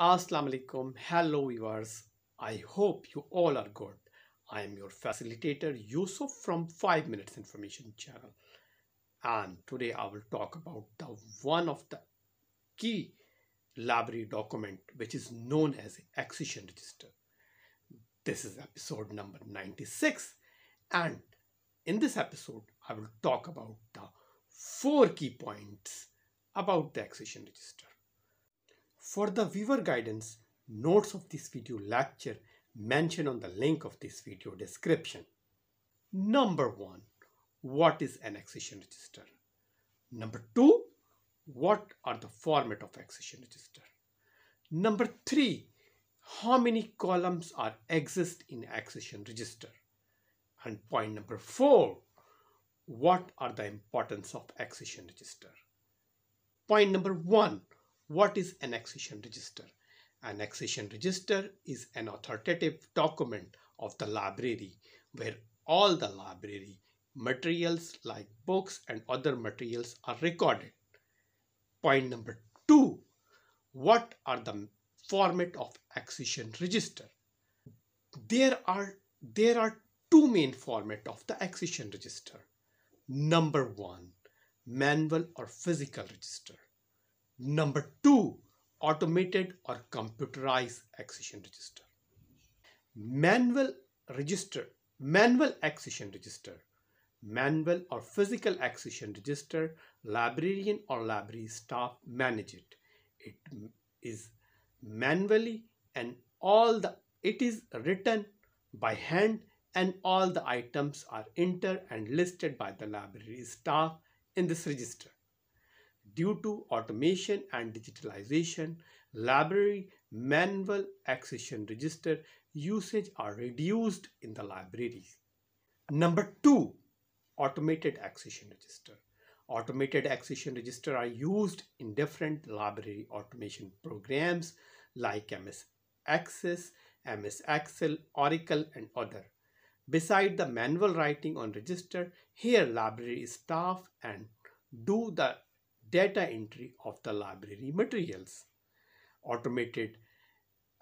Assalamu alaikum. Hello viewers. I hope you all are good. I am your facilitator Yusuf from 5 Minutes Information channel. And today I will talk about the one of the key library document which is known as accession register. This is episode number 96 and in this episode I will talk about the four key points about the accession register. For the viewer guidance, notes of this video lecture mentioned on the link of this video description. Number 1. What is an accession register? Number 2. What are the format of accession register? Number 3. How many columns are exist in accession register? And point number 4. What are the importance of accession register? Point number 1 what is an accession register? An accession register is an authoritative document of the library where all the library materials like books and other materials are recorded. Point number two, what are the format of accession register? There are, there are two main format of the accession register. Number one, manual or physical register. Number two, automated or computerized accession register. Manual register, manual accession register, manual or physical accession register, librarian or library staff manage it. It is manually and all the, it is written by hand and all the items are entered and listed by the library staff in this register. Due to automation and digitalization, library manual accession register usage are reduced in the libraries. Number two, automated accession register. Automated accession register are used in different library automation programs like MS Access, MS Excel, Oracle and other. Beside the manual writing on register, here library staff and do the data entry of the library materials. Automated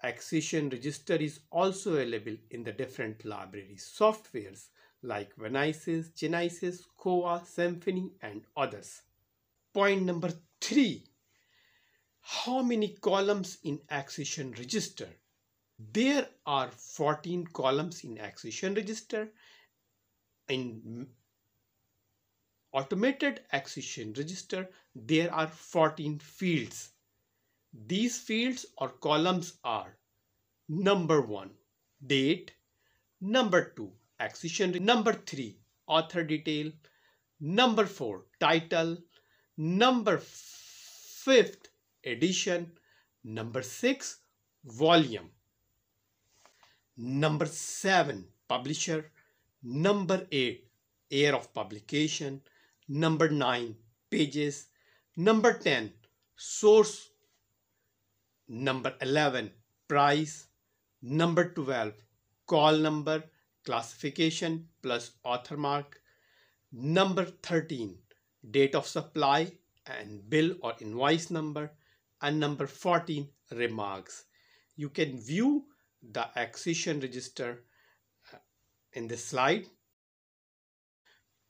accession register is also available in the different library softwares like Venisys, Genesis, Koha, Symphony and others. Point number three. How many columns in accession register? There are 14 columns in accession register. In automated accession register, there are 14 fields. These fields or columns are number 1 date, number 2 accession, number 3 author detail, number 4 title, number 5th edition, number 6 volume, number 7 publisher, number 8 year of publication, number 9 pages. Number 10 source. Number 11 price. Number 12 call number classification plus author mark. Number 13 date of supply and bill or invoice number. And number 14 remarks. You can view the accession register uh, in this slide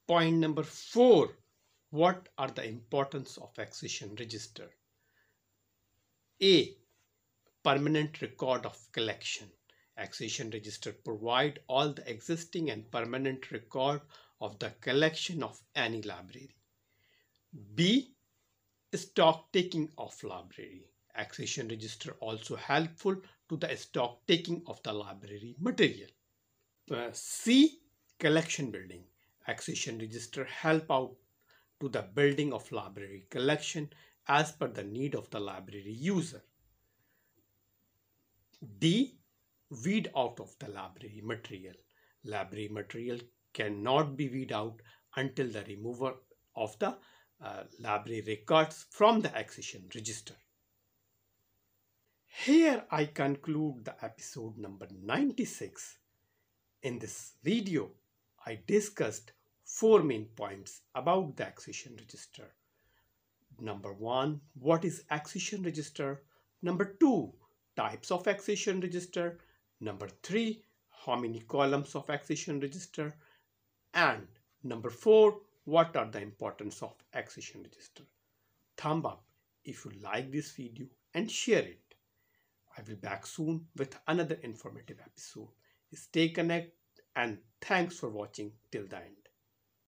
Point number four, what are the importance of accession register? A. Permanent record of collection. Accession register provide all the existing and permanent record of the collection of any library. B. Stock taking of library. Accession register also helpful to the stock taking of the library material. Uh, C. Collection building accession register help out to the building of library collection as per the need of the library user. D. Weed out of the library material. Library material cannot be weed out until the removal of the uh, library records from the accession register. Here I conclude the episode number 96. In this video, I discussed four main points about the accession register. Number one, what is accession register? Number two, types of accession register. Number three, how many columns of accession register. And number four, what are the importance of accession register. Thumb up if you like this video and share it. I will back soon with another informative episode. Stay connected and thanks for watching till the end.